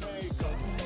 makeup.